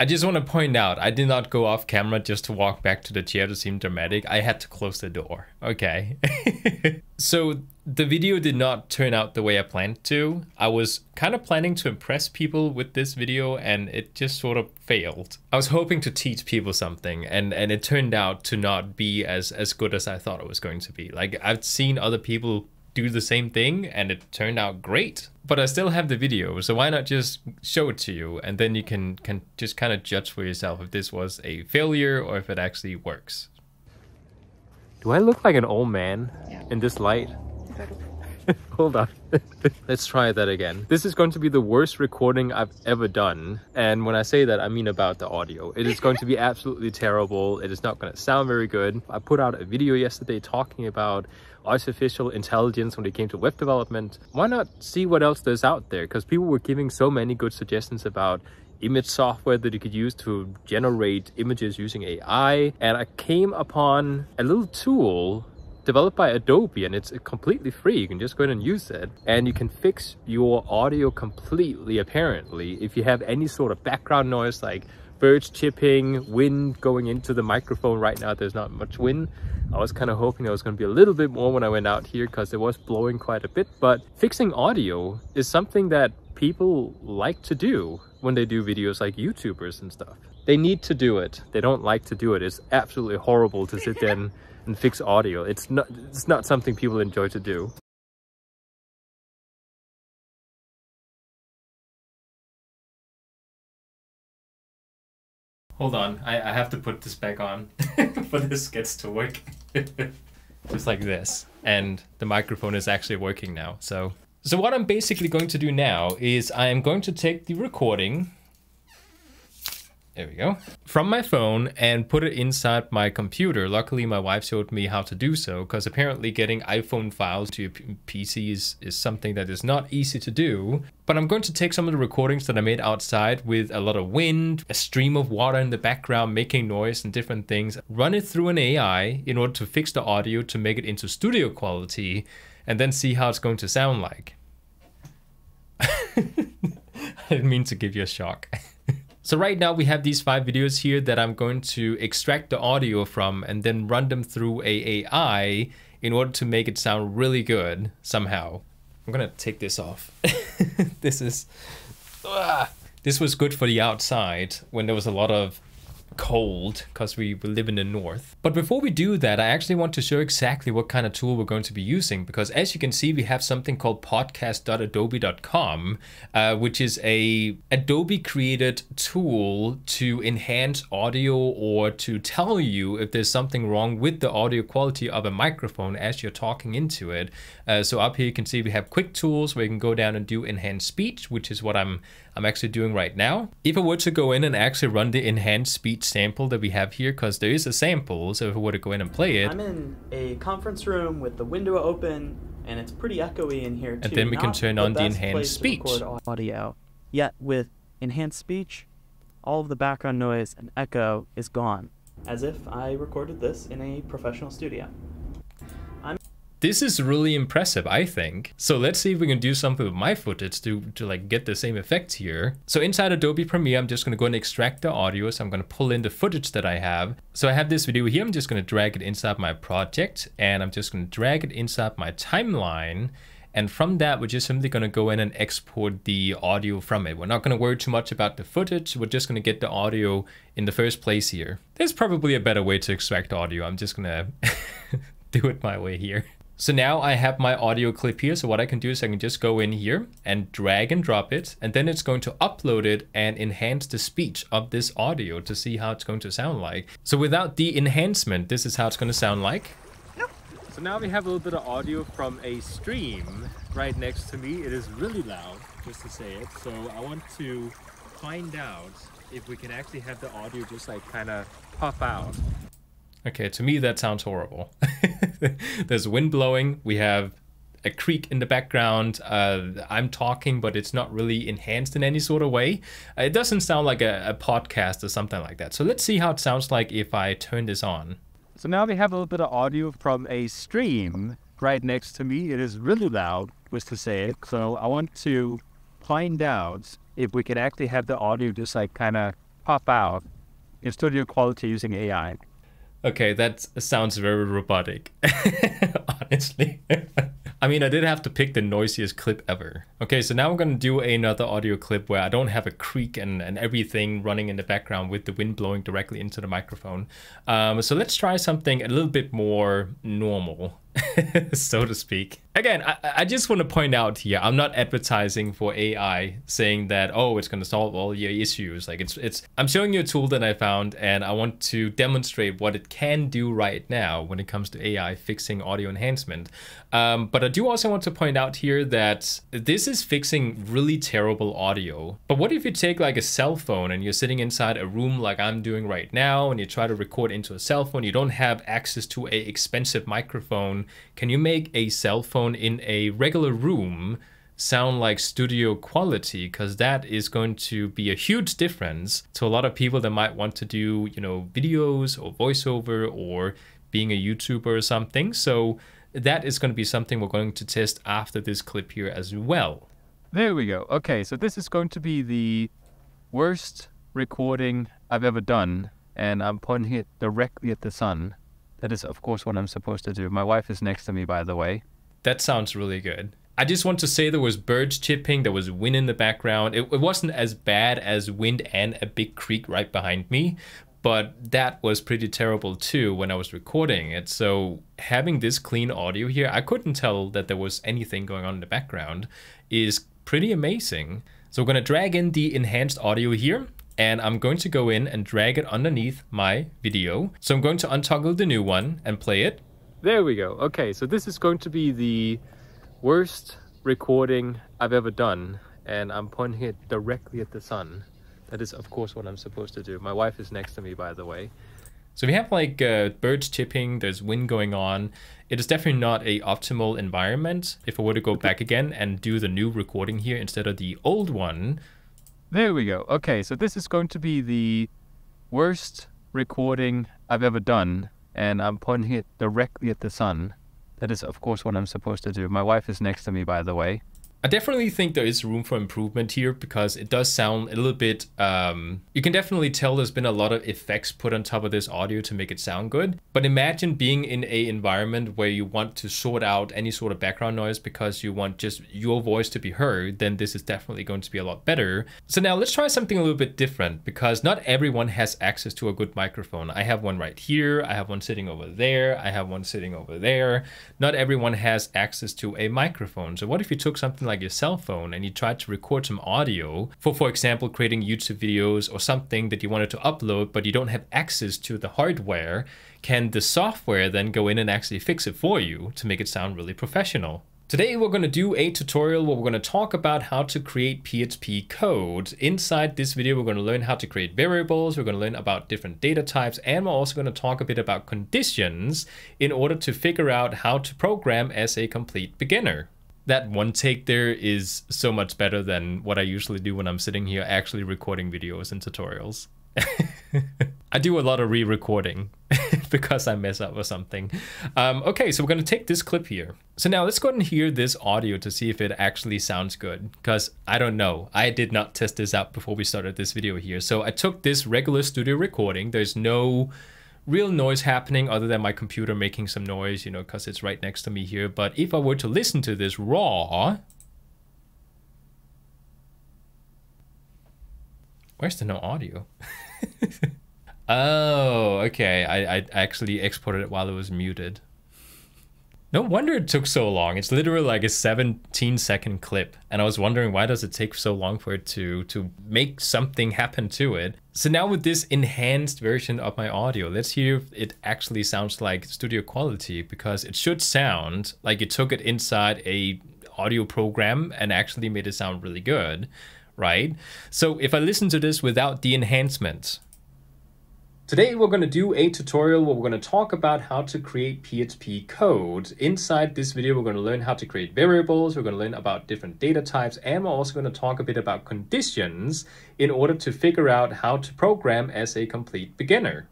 I just want to point out, I did not go off camera just to walk back to the chair to seem dramatic. I had to close the door. Okay. so the video did not turn out the way I planned to. I was kind of planning to impress people with this video and it just sort of failed. I was hoping to teach people something and, and it turned out to not be as, as good as I thought it was going to be. Like I've seen other people do the same thing and it turned out great. But I still have the video, so why not just show it to you and then you can, can just kind of judge for yourself if this was a failure or if it actually works. Do I look like an old man in this light? Hold on. Let's try that again. This is going to be the worst recording I've ever done. And when I say that, I mean about the audio. It is going to be absolutely terrible. It is not going to sound very good. I put out a video yesterday talking about artificial intelligence when it came to web development. Why not see what else there's out there? Because people were giving so many good suggestions about image software that you could use to generate images using AI. And I came upon a little tool developed by Adobe and it's completely free. You can just go in and use it and you can fix your audio completely apparently if you have any sort of background noise like birds chirping, wind going into the microphone. Right now there's not much wind. I was kind of hoping there was going to be a little bit more when I went out here because it was blowing quite a bit. But fixing audio is something that people like to do when they do videos like YouTubers and stuff. They need to do it. They don't like to do it. It's absolutely horrible to sit there and, and fix audio. It's not, it's not something people enjoy to do. Hold on, I, I have to put this back on for this gets to work. Just like this. And the microphone is actually working now, so. So what I'm basically going to do now is I am going to take the recording there we go. From my phone and put it inside my computer. Luckily, my wife showed me how to do so because apparently getting iPhone files to your PC is, is something that is not easy to do. But I'm going to take some of the recordings that I made outside with a lot of wind, a stream of water in the background making noise and different things, run it through an AI in order to fix the audio to make it into studio quality and then see how it's going to sound like. I didn't mean to give you a shock. So right now we have these five videos here that I'm going to extract the audio from and then run them through a AI in order to make it sound really good somehow. I'm gonna take this off. this is, uh, this was good for the outside when there was a lot of cold because we live in the north. But before we do that, I actually want to show exactly what kind of tool we're going to be using because as you can see, we have something called podcast.adobe.com, uh, which is a Adobe created tool to enhance audio or to tell you if there's something wrong with the audio quality of a microphone as you're talking into it. Uh, so up here you can see we have quick tools where you can go down and do enhanced speech, which is what I'm I'm actually doing right now. If I were to go in and actually run the enhanced speech sample that we have here, because there is a sample, so if I were to go in and play it. I'm in a conference room with the window open, and it's pretty echoey in here too. And then we Not can turn the on the enhanced speech. Audio. Yet with enhanced speech, all of the background noise and echo is gone, as if I recorded this in a professional studio. This is really impressive, I think. So let's see if we can do something with my footage to, to like get the same effect here. So inside Adobe Premiere, I'm just gonna go and extract the audio. So I'm gonna pull in the footage that I have. So I have this video here. I'm just gonna drag it inside my project and I'm just gonna drag it inside my timeline. And from that, we're just simply gonna go in and export the audio from it. We're not gonna worry too much about the footage. We're just gonna get the audio in the first place here. There's probably a better way to extract audio. I'm just gonna do it my way here. So now I have my audio clip here. So what I can do is I can just go in here and drag and drop it. And then it's going to upload it and enhance the speech of this audio to see how it's going to sound like. So without the enhancement, this is how it's going to sound like. So now we have a little bit of audio from a stream right next to me. It is really loud, just to say it. So I want to find out if we can actually have the audio just like kind of pop out. Okay, to me that sounds horrible. There's wind blowing. We have a creek in the background. Uh, I'm talking, but it's not really enhanced in any sort of way. Uh, it doesn't sound like a, a, podcast or something like that. So let's see how it sounds like if I turn this on. So now we have a little bit of audio from a stream right next to me. It is really loud, was to say it. So I want to find out if we can actually have the audio just like kind of pop out in studio quality using AI. Okay, that sounds very robotic, honestly. I mean, I did have to pick the noisiest clip ever. Okay, so now I'm gonna do another audio clip where I don't have a creek and, and everything running in the background with the wind blowing directly into the microphone. Um, so let's try something a little bit more normal. so to speak. Again, I, I just want to point out here, I'm not advertising for AI saying that, oh, it's going to solve all your issues. Like it's, it's, I'm showing you a tool that I found and I want to demonstrate what it can do right now when it comes to AI fixing audio enhancement. Um, but I do also want to point out here that this is fixing really terrible audio. But what if you take like a cell phone and you're sitting inside a room like I'm doing right now and you try to record into a cell phone, you don't have access to a expensive microphone can you make a cell phone in a regular room sound like studio quality because that is going to be a huge difference to a lot of people that might want to do you know videos or voiceover or being a youtuber or something so that is going to be something we're going to test after this clip here as well there we go okay so this is going to be the worst recording i've ever done and i'm pointing it directly at the sun that is, of course, what I'm supposed to do. My wife is next to me, by the way. That sounds really good. I just want to say there was birds chirping, there was wind in the background. It, it wasn't as bad as wind and a big creek right behind me, but that was pretty terrible too when I was recording it. So having this clean audio here, I couldn't tell that there was anything going on in the background is pretty amazing. So we're to drag in the enhanced audio here and I'm going to go in and drag it underneath my video. So I'm going to untoggle the new one and play it. There we go. Okay, so this is going to be the worst recording I've ever done and I'm pointing it directly at the sun. That is, of course, what I'm supposed to do. My wife is next to me, by the way. So we have like uh, birds chirping, there's wind going on. It is definitely not a optimal environment. If I were to go back again and do the new recording here instead of the old one, there we go. Okay, so this is going to be the worst recording I've ever done, and I'm pointing it directly at the sun. That is, of course, what I'm supposed to do. My wife is next to me, by the way. I definitely think there is room for improvement here because it does sound a little bit, um, you can definitely tell there's been a lot of effects put on top of this audio to make it sound good. But imagine being in a environment where you want to sort out any sort of background noise because you want just your voice to be heard, then this is definitely going to be a lot better. So now let's try something a little bit different because not everyone has access to a good microphone. I have one right here, I have one sitting over there, I have one sitting over there. Not everyone has access to a microphone. So what if you took something like your cell phone and you tried to record some audio for, for example, creating YouTube videos or something that you wanted to upload, but you don't have access to the hardware, can the software then go in and actually fix it for you to make it sound really professional? Today we're going to do a tutorial where we're going to talk about how to create PHP code. Inside this video we're going to learn how to create variables, we're going to learn about different data types, and we're also going to talk a bit about conditions in order to figure out how to program as a complete beginner that one take there is so much better than what I usually do when I'm sitting here actually recording videos and tutorials. I do a lot of re-recording because I mess up or something. Um, okay, so we're going to take this clip here. So now let's go ahead and hear this audio to see if it actually sounds good. Because I don't know. I did not test this out before we started this video here. So I took this regular studio recording. There's no real noise happening other than my computer making some noise, you know, because it's right next to me here. But if I were to listen to this raw, where's the no audio? oh, okay. I, I actually exported it while it was muted. No wonder it took so long. It's literally like a 17 second clip. And I was wondering why does it take so long for it to, to make something happen to it. So now with this enhanced version of my audio, let's hear if it actually sounds like studio quality because it should sound like you took it inside a audio program and actually made it sound really good, right? So if I listen to this without the enhancement, Today we're going to do a tutorial where we're going to talk about how to create PHP code. Inside this video we're going to learn how to create variables, we're going to learn about different data types, and we're also going to talk a bit about conditions in order to figure out how to program as a complete beginner.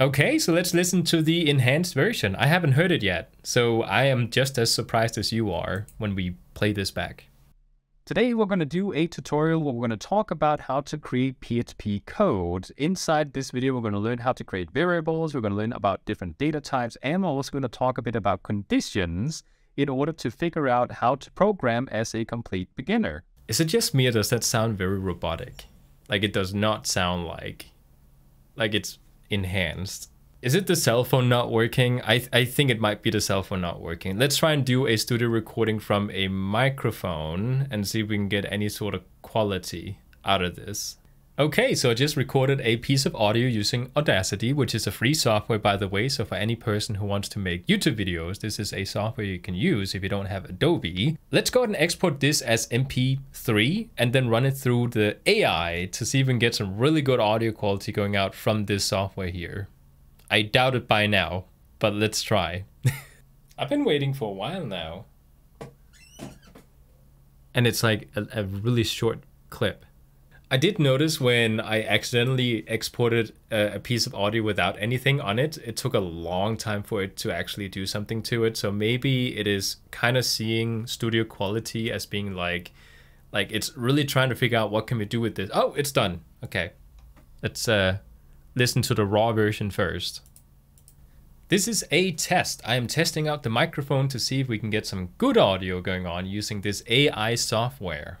Okay, so let's listen to the enhanced version. I haven't heard it yet, so I am just as surprised as you are when we play this back. Today we're going to do a tutorial where we're going to talk about how to create PHP code. Inside this video, we're going to learn how to create variables, we're going to learn about different data types, and we're also going to talk a bit about conditions in order to figure out how to program as a complete beginner. Is it just me or does that sound very robotic? Like it does not sound like like it's enhanced. Is it the cell phone not working? I, th I think it might be the cell phone not working. Let's try and do a studio recording from a microphone and see if we can get any sort of quality out of this. Okay, so I just recorded a piece of audio using Audacity, which is a free software, by the way. So for any person who wants to make YouTube videos, this is a software you can use if you don't have Adobe. Let's go ahead and export this as MP3 and then run it through the AI to see if we can get some really good audio quality going out from this software here. I doubt it by now, but let's try. I've been waiting for a while now. And it's like a, a really short clip. I did notice when I accidentally exported a, a, piece of audio without anything on it, it took a long time for it to actually do something to it. So maybe it is kind of seeing studio quality as being like, like it's really trying to figure out what can we do with this. Oh, it's done. Okay, let's uh, listen to the raw version first. This is a test. I am testing out the microphone to see if we can get some good audio going on using this AI software.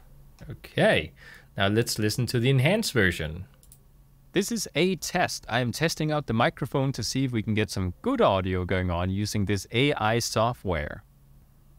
Okay. Now let's listen to the enhanced version. This is a test. I am testing out the microphone to see if we can get some good audio going on using this AI software.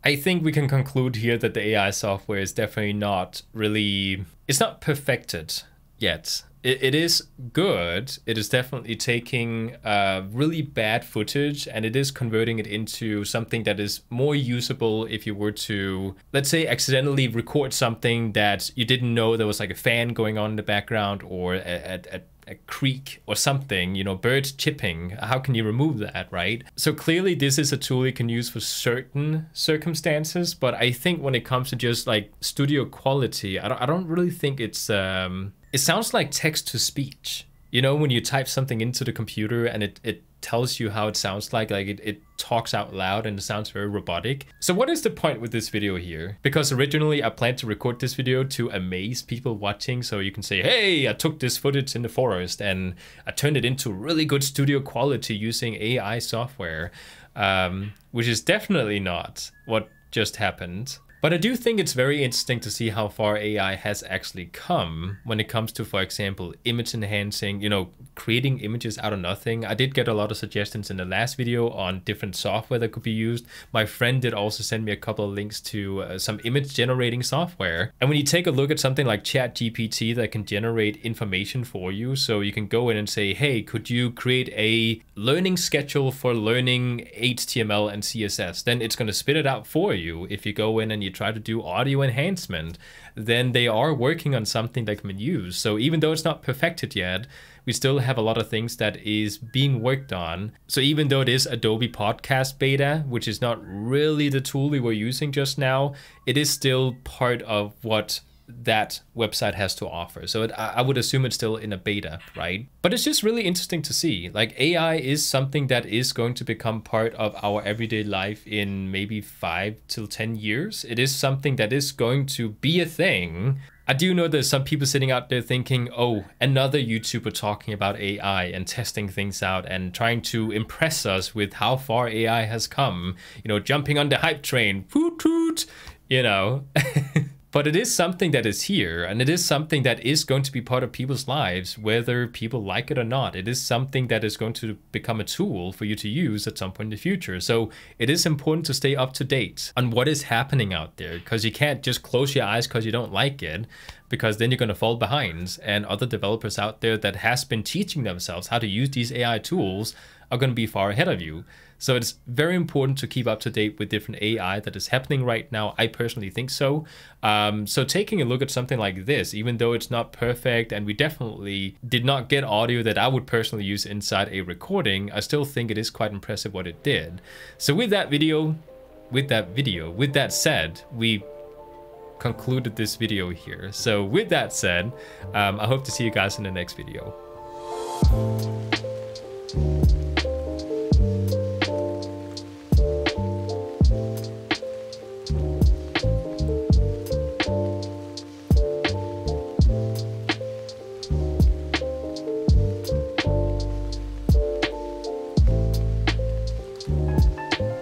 I think we can conclude here that the AI software is definitely not really, it's not perfected yet it, it is good. It is definitely taking uh, really bad footage and it is converting it into something that is more usable if you were to, let's say, accidentally record something that you didn't know there was like a fan going on in the background or a, a, a creek or something, you know, birds chipping. How can you remove that, right? So clearly this is a tool you can use for certain circumstances, but I think when it comes to just like studio quality, I don't, I don't really think it's um, it sounds like text to speech. You know, when you type something into the computer and it, it tells you how it sounds like, like it, it talks out loud and it sounds very robotic. So what is the point with this video here? Because originally I planned to record this video to amaze people watching. So you can say, hey, I took this footage in the forest and I turned it into really good studio quality using AI software, um, which is definitely not what just happened. But I do think it's very interesting to see how far AI has actually come when it comes to, for example, image enhancing, you know, creating images out of nothing. I did get a lot of suggestions in the last video on different software that could be used. My friend did also send me a couple of links to uh, some image generating software. And when you take a look at something like ChatGPT that can generate information for you, so you can go in and say, hey, could you create a learning schedule for learning HTML and CSS? Then it's going to spit it out for you if you go in and you try to do audio enhancement, then they are working on something that can be used. So even though it's not perfected yet, we still have a lot of things that is being worked on. So even though it is Adobe Podcast Beta, which is not really the tool we were using just now, it is still part of what that website has to offer. So it, I would assume it's still in a beta, right? But it's just really interesting to see. Like AI is something that is going to become part of our everyday life in maybe five till 10 years. It is something that is going to be a thing. I do know there's some people sitting out there thinking, oh, another YouTuber talking about AI and testing things out and trying to impress us with how far AI has come, you know, jumping on the hype train, poot toot, you know. But it is something that is here, and it is something that is going to be part of people's lives, whether people like it or not. It is something that is going to become a tool for you to use at some point in the future. So it is important to stay up to date on what is happening out there, because you can't just close your eyes because you don't like it, because then you're going to fall behind. And other developers out there that has been teaching themselves how to use these AI tools are going to be far ahead of you. So it's very important to keep up to date with different AI that is happening right now. I personally think so. Um, so taking a look at something like this, even though it's not perfect and we definitely did not get audio that I would personally use inside a recording, I still think it is quite impressive what it did. So with that video, with that video, with that said, we concluded this video here. So with that said, um, I hope to see you guys in the next video.